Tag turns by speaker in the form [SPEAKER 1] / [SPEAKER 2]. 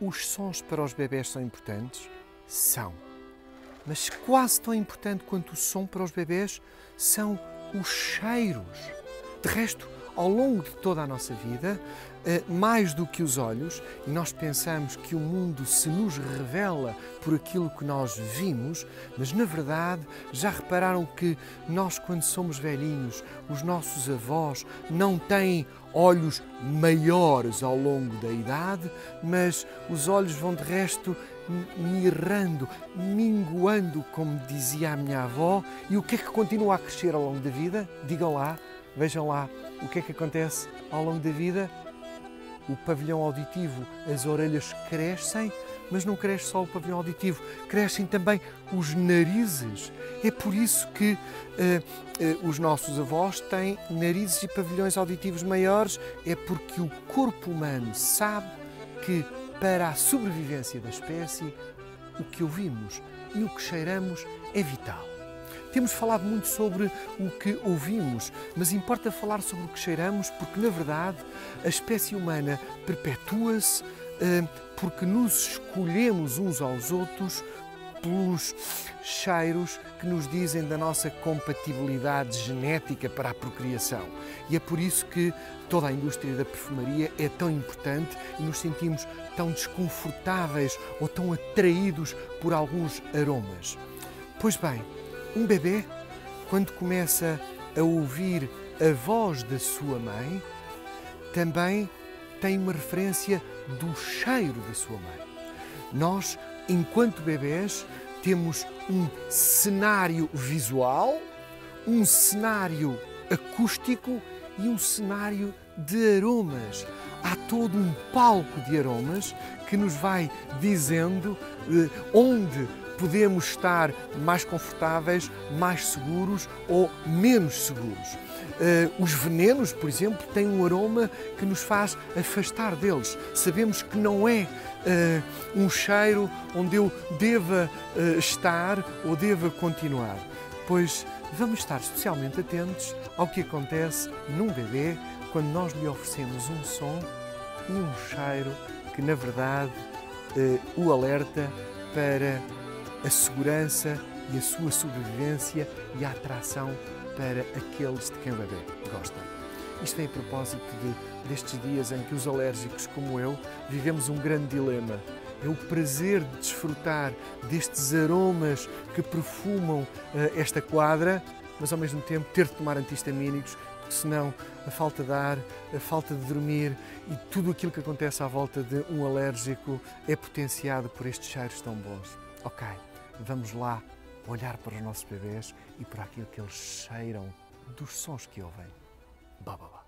[SPEAKER 1] os sons para os bebés são importantes? São. Mas quase tão importante quanto o som para os bebés são os cheiros. De resto, ao longo de toda a nossa vida, eh, mais do que os olhos, e nós pensamos que o mundo se nos revela por aquilo que nós vimos, mas na verdade já repararam que nós, quando somos velhinhos, os nossos avós não têm olhos maiores ao longo da idade, mas os olhos vão de resto mirrando, minguando, como dizia a minha avó. E o que é que continua a crescer ao longo da vida? Digam lá, vejam lá o que é que acontece ao longo da vida? O pavilhão auditivo, as orelhas crescem, mas não cresce só o pavilhão auditivo, crescem também os narizes. É por isso que uh, uh, os nossos avós têm narizes e pavilhões auditivos maiores, é porque o corpo humano sabe que para a sobrevivência da espécie, o que ouvimos e o que cheiramos é vital. Temos falado muito sobre o que ouvimos, mas importa falar sobre o que cheiramos porque, na verdade, a espécie humana perpetua-se eh, porque nos escolhemos uns aos outros pelos cheiros que nos dizem da nossa compatibilidade genética para a procriação. E é por isso que toda a indústria da perfumaria é tão importante e nos sentimos tão desconfortáveis ou tão atraídos por alguns aromas. Pois bem, um bebê, quando começa a ouvir a voz da sua mãe, também tem uma referência do cheiro da sua mãe. Nós, enquanto bebés, temos um cenário visual, um cenário acústico e um cenário de aromas. Há todo um palco de aromas que nos vai dizendo eh, onde podemos estar mais confortáveis, mais seguros ou menos seguros. Uh, os venenos, por exemplo, têm um aroma que nos faz afastar deles. Sabemos que não é uh, um cheiro onde eu deva uh, estar ou deva continuar, pois vamos estar especialmente atentos ao que acontece num bebê quando nós lhe oferecemos um som e um cheiro que, na verdade, o alerta para a segurança e a sua sobrevivência e a atração para aqueles de quem o bebê gosta. Isto vem a propósito de, destes dias em que os alérgicos, como eu, vivemos um grande dilema. É o prazer de desfrutar destes aromas que perfumam uh, esta quadra, mas ao mesmo tempo ter de tomar antihistamínicos, senão a falta de ar, a falta de dormir e tudo aquilo que acontece à volta de um alérgico é potenciado por estes cheiros tão bons. Ok, vamos lá olhar para os nossos bebês e para aquilo que eles cheiram dos sons que ouvem. Babá.